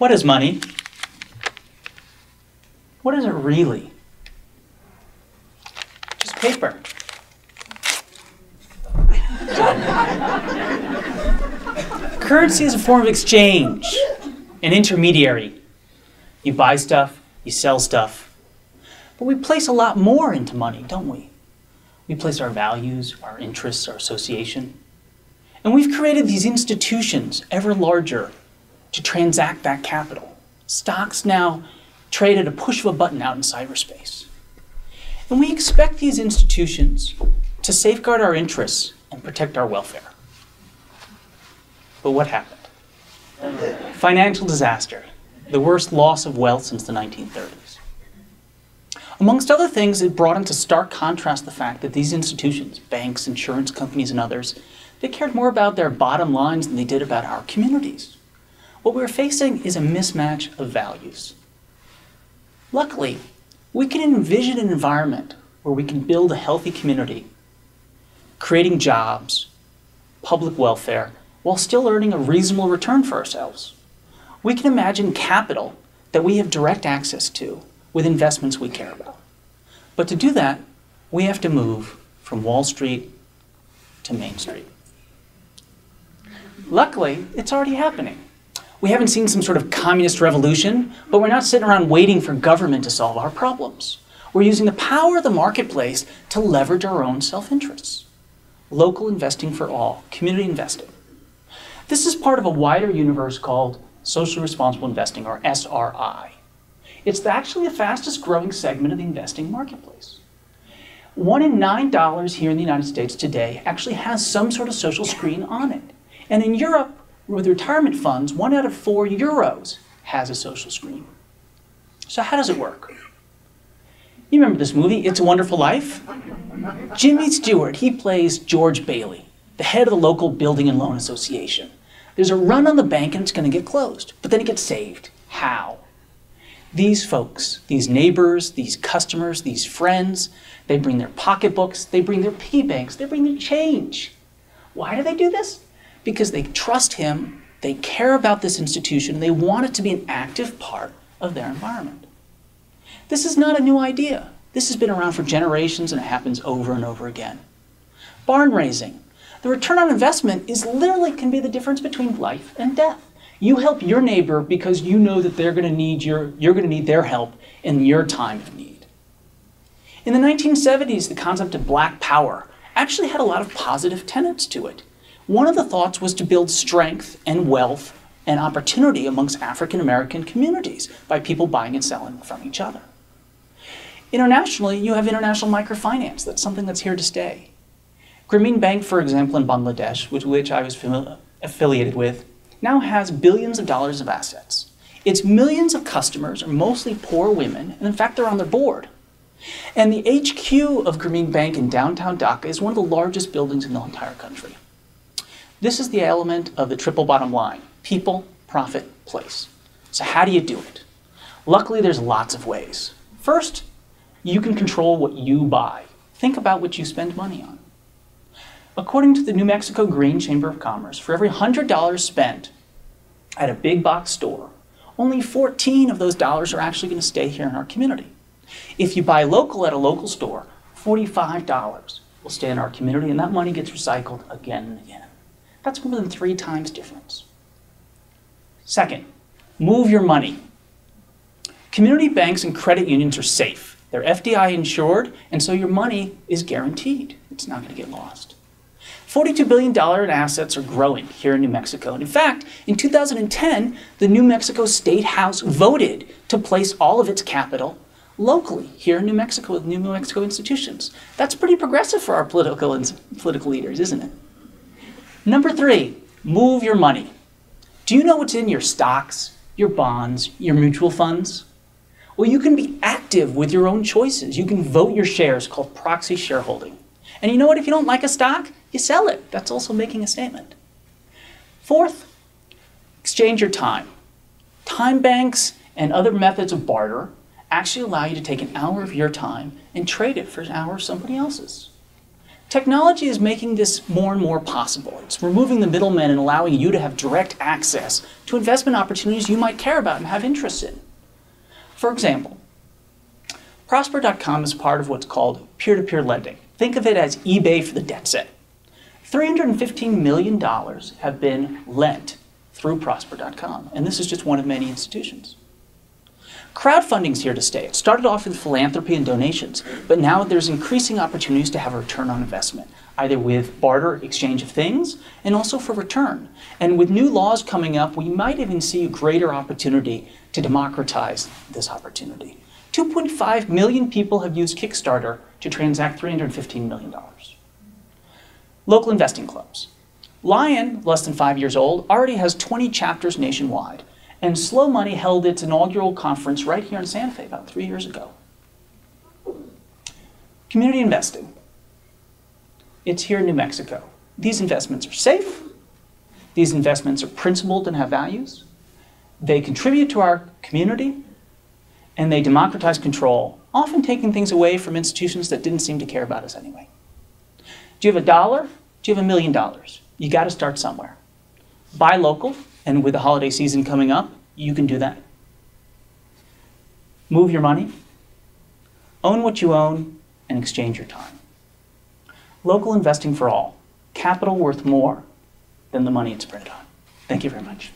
What is money? What is it really? Just paper. Currency is a form of exchange, an intermediary. You buy stuff, you sell stuff. But we place a lot more into money, don't we? We place our values, our interests, our association. And we've created these institutions ever larger to transact that capital. Stocks now trade at a push of a button out in cyberspace. And we expect these institutions to safeguard our interests and protect our welfare. But what happened? Financial disaster, the worst loss of wealth since the 1930s. Amongst other things, it brought into stark contrast the fact that these institutions, banks, insurance companies, and others, they cared more about their bottom lines than they did about our communities. What we're facing is a mismatch of values. Luckily, we can envision an environment where we can build a healthy community, creating jobs, public welfare, while still earning a reasonable return for ourselves. We can imagine capital that we have direct access to with investments we care about. But to do that, we have to move from Wall Street to Main Street. Luckily, it's already happening. We haven't seen some sort of communist revolution, but we're not sitting around waiting for government to solve our problems. We're using the power of the marketplace to leverage our own self interests. Local investing for all, community investing. This is part of a wider universe called socially responsible investing, or SRI. It's actually the fastest growing segment of the investing marketplace. One in nine dollars here in the United States today actually has some sort of social screen on it. And in Europe, with retirement funds, one out of four euros has a social screen. So how does it work? You remember this movie, It's a Wonderful Life? Jimmy Stewart, he plays George Bailey, the head of the local building and loan association. There's a run on the bank and it's going to get closed, but then it gets saved. How? These folks, these neighbors, these customers, these friends, they bring their pocketbooks, they bring their piggy banks, they bring their change. Why do they do this? Because they trust him, they care about this institution, they want it to be an active part of their environment. This is not a new idea. This has been around for generations and it happens over and over again. Barn raising. The return on investment is literally can be the difference between life and death. You help your neighbor because you know that they're going to need your, you're going to need their help in your time of need. In the 1970s, the concept of black power actually had a lot of positive tenets to it. One of the thoughts was to build strength and wealth and opportunity amongst African American communities by people buying and selling from each other. Internationally, you have international microfinance. That's something that's here to stay. Grameen Bank, for example, in Bangladesh, with which I was affiliated with, now has billions of dollars of assets. Its millions of customers are mostly poor women, and in fact, they're on their board. And the HQ of Grameen Bank in downtown Dhaka is one of the largest buildings in the entire country. This is the element of the triple bottom line people, profit, place. So, how do you do it? Luckily, there's lots of ways. First, you can control what you buy. Think about what you spend money on. According to the New Mexico Green Chamber of Commerce, for every $100 spent at a big box store, only 14 of those dollars are actually going to stay here in our community. If you buy local at a local store, $45 will stay in our community, and that money gets recycled again and again. That's more than three times difference. Second, move your money. Community banks and credit unions are safe. They're FDI insured, and so your money is guaranteed. It's not going to get lost. $42 billion in assets are growing here in New Mexico. And in fact, in 2010, the New Mexico State House voted to place all of its capital locally here in New Mexico with New Mexico institutions. That's pretty progressive for our political, political leaders, isn't it? Number three, move your money. Do you know what's in your stocks, your bonds, your mutual funds? Well, you can be active with your own choices. You can vote your shares called proxy shareholding. And you know what? If you don't like a stock, you sell it. That's also making a statement. Fourth, exchange your time. Time banks and other methods of barter actually allow you to take an hour of your time and trade it for an hour of somebody else's. Technology is making this more and more possible. It's removing the middlemen and allowing you to have direct access to investment opportunities you might care about and have interest in. For example, Prosper.com is part of what's called peer to peer lending. Think of it as eBay for the debt set. $315 million have been lent through Prosper.com, and this is just one of many institutions. Crowdfunding is here to stay. It started off with philanthropy and donations, but now there's increasing opportunities to have a return on investment, either with barter exchange of things and also for return. And with new laws coming up, we might even see a greater opportunity to democratize this opportunity. 2.5 million people have used Kickstarter to transact $315 million. Local investing clubs. Lion, less than five years old, already has 20 chapters nationwide and Slow Money held its inaugural conference right here in Santa Fe about three years ago. Community investing. It's here in New Mexico. These investments are safe. These investments are principled and have values. They contribute to our community, and they democratize control, often taking things away from institutions that didn't seem to care about us anyway. Do you have a dollar? Do you have a million dollars? You got to start somewhere. Buy local, and with the holiday season coming up, you can do that. Move your money, own what you own, and exchange your time. Local investing for all. Capital worth more than the money it's printed on. Thank you very much.